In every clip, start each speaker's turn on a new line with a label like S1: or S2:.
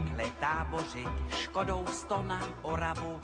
S1: takhle tábořit, škodou sto na Oravu,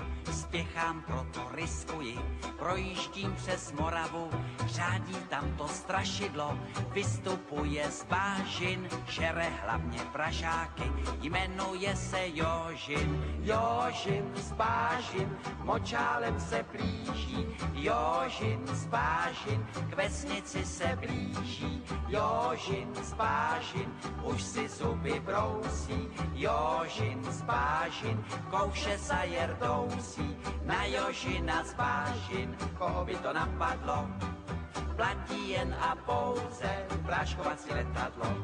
S1: spěchám, proto riskuji, projíždím přes Moravu, řádí tam to strašidlo, vystupuje z bážin, žere hlavně pražáky, jmenuje se Jožin. Jožin z bážin, močálem se blíží, Jožin z bážin, k vesnici se blíží, Jožin z bážin, už si zuby brousí, Jožin z bážin, kouše sa jerdousí, na Jožina z bážin, koho by to napadlo, platí jen a pouze práškovací letadlo.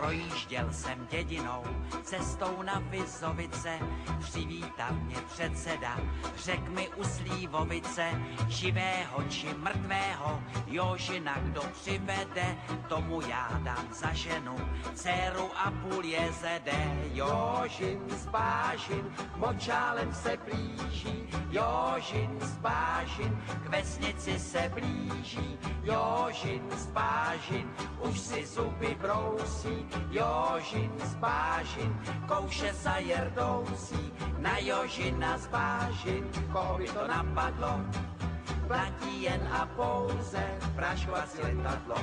S1: Projížděl jsem dědinou, cestou na Vizovice, přivítal mě předseda, řek mi u Slívovice, živého či mrtvého, Jožina kdo přivede, tomu já dám za ženu, dceru a půl jezede. Jožin z Bážin, močálem se blíží, Jožin z Bážin, vesnici se blíží, Jožin z Bážin, už si zuby brousí, Jožin z Bážin, kouše za jerdousí, na Jožina z Bážin, koho by to napadlo, platí jen a pouze praškovací letadlo.